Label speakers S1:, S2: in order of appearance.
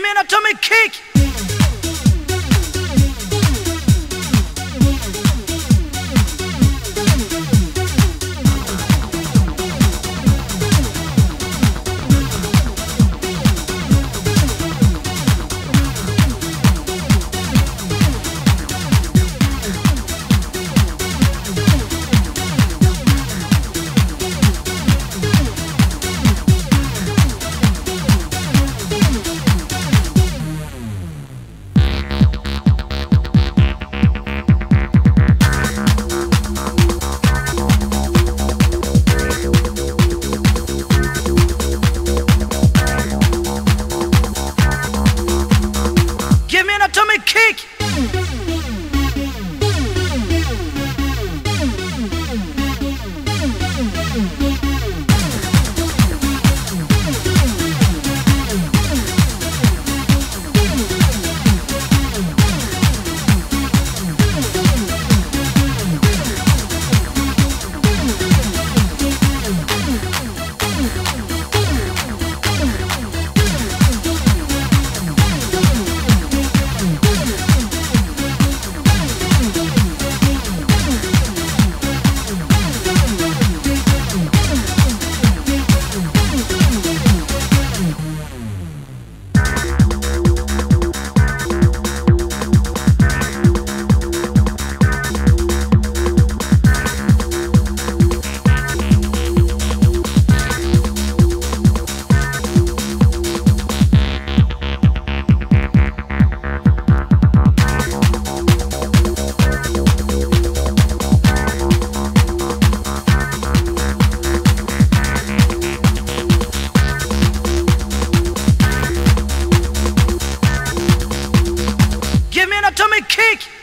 S1: give me an atomic kick. atomic kick. stomach kick.